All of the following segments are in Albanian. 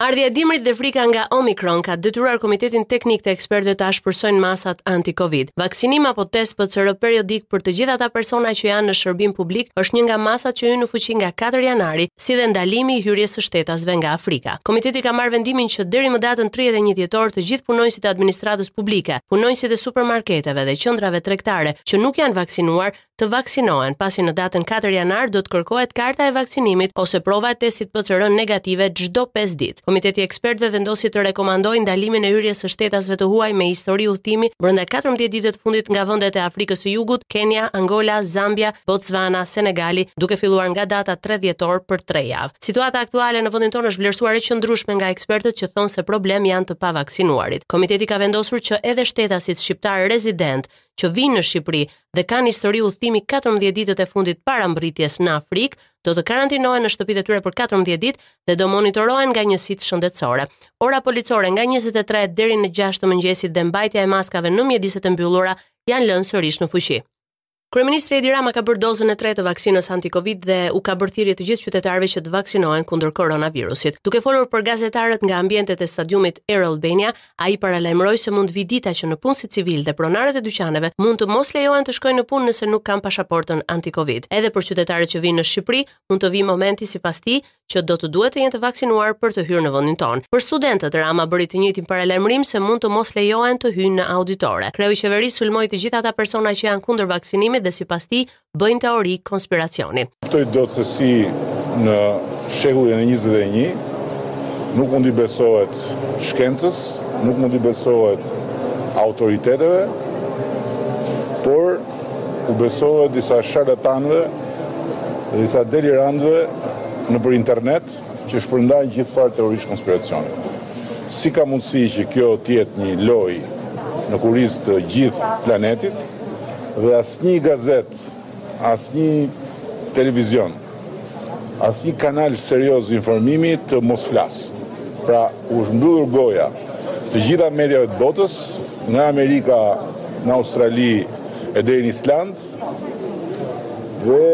Ardhja e dimrit dhe frika nga Omicron ka detyruar Komitetin Teknik të Ekspertëve të ashpërsojnë masat anti-Covid. Vaksinim apo test PCR periodik për të gjithë ata persona që janë në shërbim publik është një nga masat që hyn në fuqi nga 4 janari, si dhe ndalimi i hyrjes së shtetasve nga Afrika. Komiteti ka marrë vendimin që deri më datën 31 dhjetor të gjithë punonjësit e administratës publike, punonjësit e supermarketeve dhe qendrave tregtare që nuk janë vaksinuar të vaksinohen, pasi në datën katër janar do të kërkohet karta e vaksinimit ose prova e testit PCR negative çdo pesë ditë. Komiteti i ekspertëve vendosi të rekomandojë ndalimin e hyrjes së shtetasve të huaj me histori udhëtimi brenda katërmbëdhjetë ditëve të fundit nga vendet e Afrikës së Jugut, Kenia, Angola, Zambia, Botswana, Senegali, duke filluar nga data tre dhjetor për tre javë. Situata aktuale në vendin tonë është vlerësuar e qëndrueshme nga ekspertët që thonë se problemi janë të pavaksinuarit. Komiteti ka vendosur që edhe shtetasit shqiptarë rezidentë që vijnë në Shqipëri dhe kanë histori udhëtimi 14 ditët e fundit para mbërritjes në Afrikë, do të karantinohen në shtëpitë e tyre për 14 ditë dhe do monitorohen nga njësitë shëndetësore. Ora policore nga 23 deri në 6 të mëngjesit dhe mbajtja e maskave në mjediset e mbyllura janë lënë sërish në fuqi. Kryeministri Edi Rama ka bërë dozën e tretë të vaksinës anti-Covid dhe u ka bërë thirrje të gjithë qytetarëve që të vaksinohen kundër koronavirusit. Duke folur për gazetarët nga ambientet e stadiumit Air Albania, Ai paralajmëroi se mund të vijë dita që nëpunësit civilë dhe pronarët e dyqaneve mund të mos lejohen të shkojnë në punë nëse nuk kanë pashaportën anti-Covid. Edhe për qytetarët që vijnë në Shqipëri, mund të vijë momenti sipas tij, që do të duhet të jenë të vaksinuar për të hyrë në vendin tonë. Për studentët, Rama bëri të njëjtin paralajmërim se mund të mos lejohen të hyjnë në auditore. Kreu i qeverisë sulmoi të gjithë ata persona që janë kundër vaksinimit dhe sipas tij, bëjnë teori konspiracioni. Kuptoj dot se si në shekullin e njëzet e një nuk mund t'i besohet shkencës, nuk mund t'i besohet autoriteteve, por u besohet disa sharlatanëve dhe disa delirantëve nëpër internet, që shpërndajnë gjithfarë teorish konspiracioni. Si ka mundësi që kjo të jetë një lojë në kurriz të gjithë planetit dhe asnjë gazetë, asnjë televizion, asnjë kanal serioz informimi të mos flasë. Pra, u është mbyllur goja të gjitha mediave të botës, nga Amerika në Australi e deri në Islandë, Dhe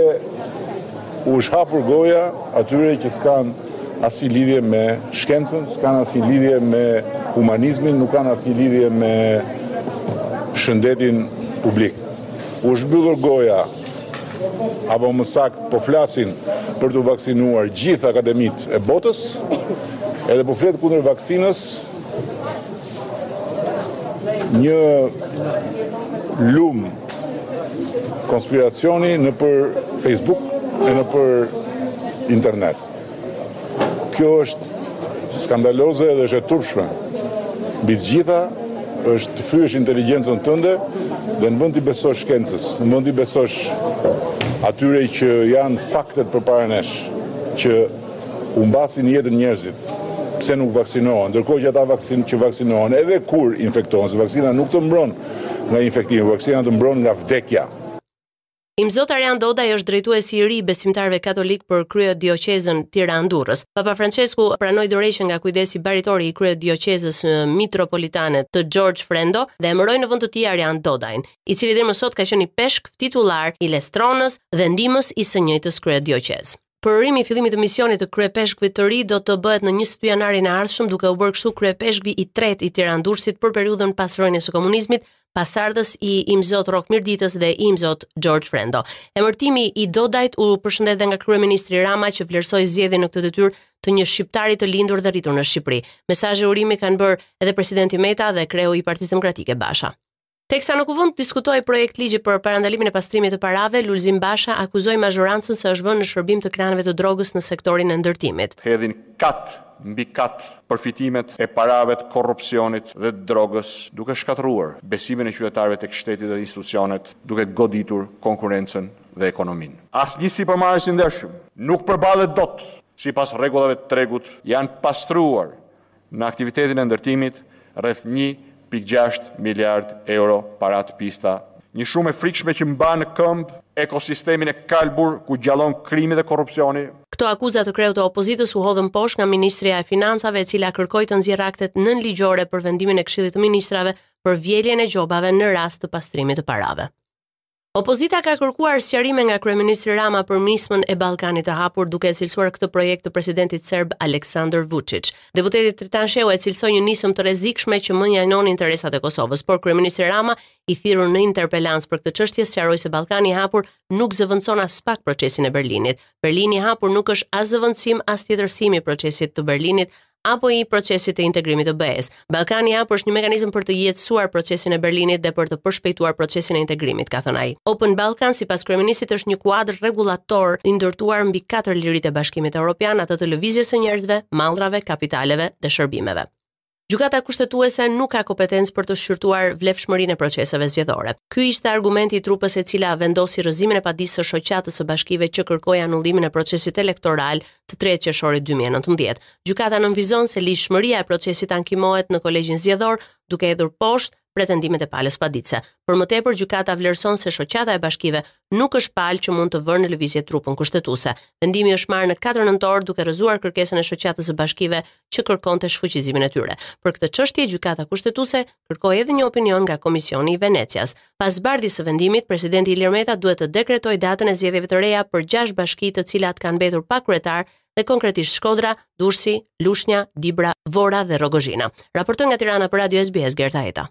u është hapur goja atyre që s'kanë asnjë lidhje me shkencën, s'kanë asnjë lidhje me humanizmin, nuk kanë asnjë lidhje me shëndetin publik. U është mbyllur goja apo më saktë po flasin për t'u vaksinuar gjithë akademitë e botës, edhe po flet kundër vaksinës Një lum konspiracioni nëpër Facebook e nëpër internet. Kjo është skandaloze dhe është e turpshme. Mbi të gjitha është të fyesh inteligencën tënde dhe në vend t'i besosh shkencës, në vend t'i besosh atyre që janë faktet përpara nesh, që Humbasin jetën njerëzit pse nuk vaksinohen, ndërkohë që ata që vaksinohen edhe kur infektohen, se vaksina nuk të mbron nga infektimi, vaksina të mbron nga vdekja. Imzot Arjan Dodaj është drejtuesi i ri i besimtarëve katolikë për kryedioqezën Tiranë-Durrës. Papa Françesku pranoi dorëheqjen nga kujdesi baritori i kryedioqezës mitropolitane të Xhorxh Frendo dhe emëroi në vend të tij Arjan Dodajn, i cili deri më sot ka qenë ipeshkv titullar i Lestronës dhe ndihmës i së njëjtës kryedioqezë. Përurimi i fillimit të misionit të kryeipeshkvit të ri do të bëhet në 20 janarin e ardhshëm, duke u bërë kështu kryeipeshkvi i tretë i Tiranë-Durrësit për periudhën pas rënies së komunizmit, pasardhës i Imzot Rrok Mirditës dhe Imzot Xhorxh Frendo. Emërtimi i Dodajt u përshëndet dhe nga kryeministri Rama që vlerësoi zgjedhjen në këtë detyrë të një shqiptari të lindur dhe rritur në Shqipëri. Mesazhe urimi kanë bërë edhe presidenti Meta dhe kreu i Partisë Demokratike Basha. Teksa në Kuvend diskutohej projektligji për parandalimin e pastrimit të parave, Lulzim Basha akuzoi mazhorancën se është vënë në shërbim të klaneve të drogës në sektorin e ndërtimit. Hedhin kat mbi kat përfitimet e parave të korrupsionit dhe të drogës, duke shkatërruar besimin e qytetarëve tek shteti dhe institucionet, duke goditur konkurrencën dhe ekonominë. Asnjë sipërmarrës i ndershëm nuk përballet dot sipas rregullave të tregut, janë pastruar Në aktivitetin e ndërtimit, rreth një pikë gjashtë miliardë euro para të pista. Një shumë e frikshme që mban në këmbë ekosistemin e kalbur ku gjallon krimi dhe korrupsioni. Këto akuza të kreut të opozitës u hodhën poshtë nga Ministria e Financave e cila kërkoi të nxjerrë aktet nënligjore për vendimin e Këshillit të Ministrave për vjeljen e gjobave në rast të pastrimit të parave. Opozita ka kërkuar sqarime nga kryeministri Rama për nismën e Ballkanit të Hapur, duke e cilësuar këtë projekt të presidentit serb Aleksandar Vuçiç. Deputeti Tritan Shehu e cilësoi një nismë të rrezikshme që mënjanon interesat e Kosovës, por kryeministri Rama, i thirrur në interpelancë për këtë çështje, sqaroi se Ballkani i Hapur nuk zëvendëson aspak procesin e Berlinit. Berlini i Hapur nuk është as zëvendësim, as tjetërsim i procesit të Berlinit, apo i procesit të integrimit të BE-së. Ballkani i Hapur është një mekanizëm për të jetësuar procesin e Berlinit dhe për të përshpejtuar procesin e integrimit, ka thënë ai. Open Balkan sipas kryeministrit është një kuadër rregullator i ndërtuar mbi katër liritë e Bashkimit Evropian, atë të lëvizjes së njerëzve, mallrave, kapitaleve dhe shërbimeve. Gjykata Kushtetuese nuk ka kompetencë për të shqyrtuar vlefshmërinë e proceseve zgjedhore. Ky ishte argumenti i trupës e cila vendosi rrëzimin e padisë së shoqatës së bashkive që kërkoi anullimin e procesit elektoral të 3 qershorit 2019. Gjykata nënvizon se ligjshmëria e procesit ankimohet në Kolegjin Zgjedhor, duke hedhur poshtë pretendimet e palës paditëse. Për më tepër, gjykata vlerëson se shoqata e bashkive nuk është palë që mund të vërë në lëvizje trupën kushtetuese. Vendimi është marrë në 4 nëntor duke rrëzuar kërkesën e shoqatës së bashkive që kërkonte shfuqizimin e tyre. Për këtë çështje, gjykata kushtetuese kërkoi edhe një opinion nga Komisioni i Venecias. Pas zbardhjes së vendimit, presidenti Ilir Meta duhet të dekretojë datën e zgjedhjeve të reja për gjashtë bashki të cilat kanë mbetur pa kryetar dhe konkretisht Shkodra, Durrësi, Lushnja, Dibra, Vora dhe Rrogozhina. Raportoi nga Tirana për Radio SBS Gerta Heta.